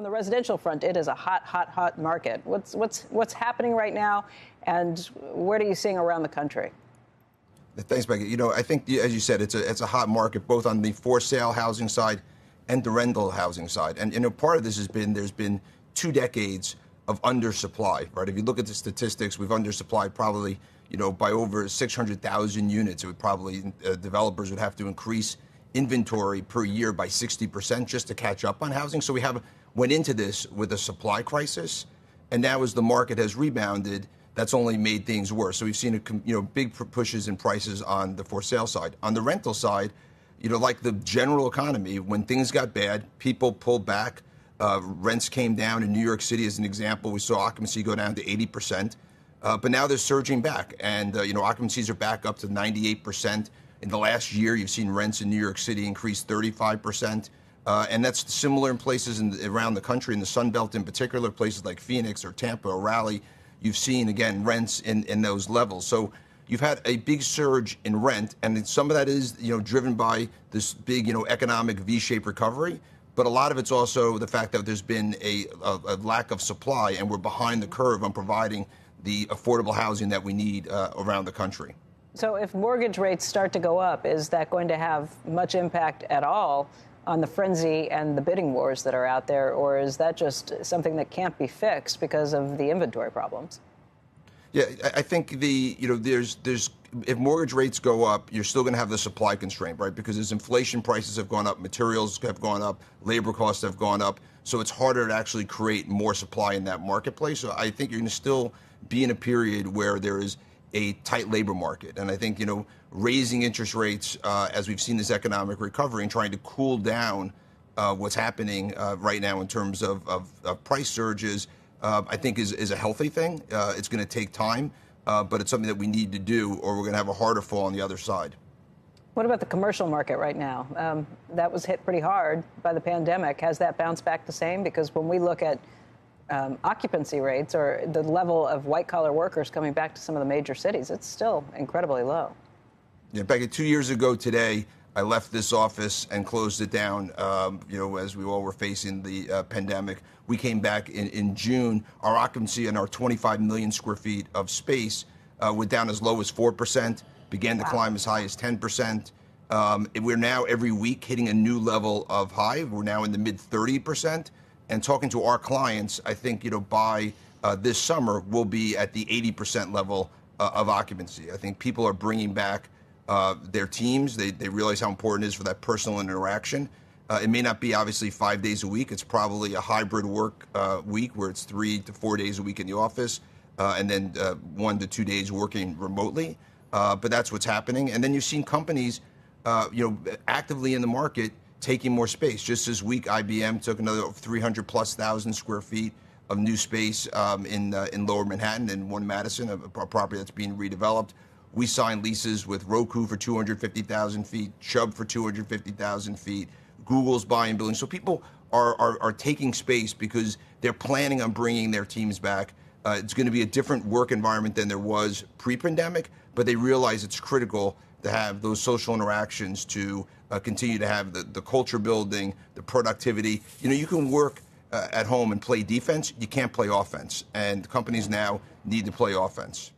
On the residential front, it is a hot, hot, hot market. What's what's what's happening right now, and what are you seeing around the country? Thanks, Becky. You know, I think as you said, it's a it's a hot market both on the for sale housing side and the rental housing side. And you know, part of this has been there's been two decades of undersupply, right? If you look at the statistics, we've undersupplied probably you know by over 600,000 units. It would probably uh, developers would have to increase inventory per year by 60% just to catch up on housing. So we have went into this with a supply crisis, and now as the market has rebounded, that's only made things worse. So we've seen a, you know big pushes in prices on the for sale side. On the rental side, you know, like the general economy, when things got bad, people pulled back. Uh, rents came down in New York City, as an example. We saw occupancy go down to 80 percent, uh, but now they're surging back, and uh, you know occupancies are back up to 98 percent. In the last year, you've seen rents in New York City increase 35 percent. Uh, and that's similar in places in, around the country, in the Sun Belt in particular, places like Phoenix or Tampa or Raleigh. You've seen, again, rents in, in those levels. So you've had a big surge in rent, and some of that is, you know, driven by this big, you know, economic V-shaped recovery. But a lot of it's also the fact that there's been a, a, a lack of supply, and we're behind the curve on providing the affordable housing that we need uh, around the country. So, if mortgage rates start to go up, is that going to have much impact at all on the frenzy and the bidding wars that are out there, or is that just something that can't be fixed because of the inventory problems? Yeah, I think the you know there's there's if mortgage rates go up, you're still going to have the supply constraint, right? Because as inflation prices have gone up, materials have gone up, labor costs have gone up, so it's harder to actually create more supply in that marketplace. So I think you're going to still be in a period where there is a tight labor market. And I think, you know, raising interest rates uh, as we've seen this economic recovery and trying to cool down uh, what's happening uh, right now in terms of, of, of price surges, uh, I think is, is a healthy thing. Uh, it's going to take time, uh, but it's something that we need to do or we're going to have a harder fall on the other side. What about the commercial market right now? Um, that was hit pretty hard by the pandemic. Has that bounced back the same? Because when we look at um, occupancy rates or the level of white collar workers coming back to some of the major cities, it's still incredibly low. Yeah, Becky, two years ago today, I left this office and closed it down. Um, you know, as we all were facing the uh, pandemic, we came back in, in June. Our occupancy in our 25 million square feet of space uh, went down as low as four percent, began to wow. climb as high as 10 percent. Um, we're now every week hitting a new level of high. We're now in the mid 30 percent and talking to our clients, I think you know by uh, this summer we'll be at the 80% level uh, of occupancy. I think people are bringing back uh, their teams. They they realize how important it is for that personal interaction. Uh, it may not be obviously five days a week. It's probably a hybrid work uh, week where it's three to four days a week in the office, uh, and then one to two days working remotely. but that's what's happening. And then you've seen companies, you know, actively in the market taking more space. Just this week, IBM took another 300 plus thousand square feet of new space um, in uh, in Lower Manhattan and One Madison, a, a, property that's being redeveloped. We signed leases with Roku for 250,000 feet, Chubb for 250,000 feet. Google's buying buildings, so people are, are, are taking space because they're planning on bringing their teams back. Uh, it's going to be a different work environment than there was pre-pandemic, but they realize it's critical to have those social interactions to uh, continue to have the, the culture building, the productivity. You know, you can work uh, at home and play defense. You can't play offense. And companies now need to play offense.